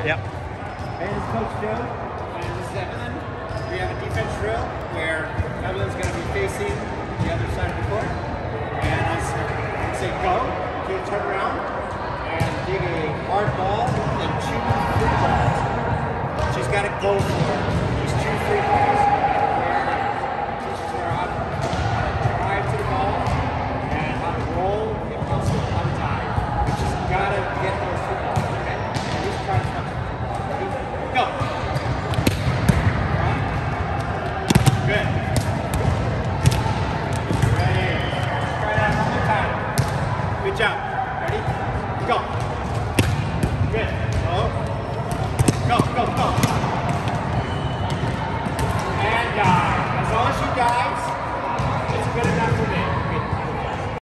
Yep. Hey, this is Coach Joe, and this is Evelyn. We have a defense drill where Evelyn's going to be facing the other side of the court. And I say, I say go, she'll turn around and dig a hard ball and two free balls. She's got to go for these Good job. Ready? Go. Good. Go. Go, go, go.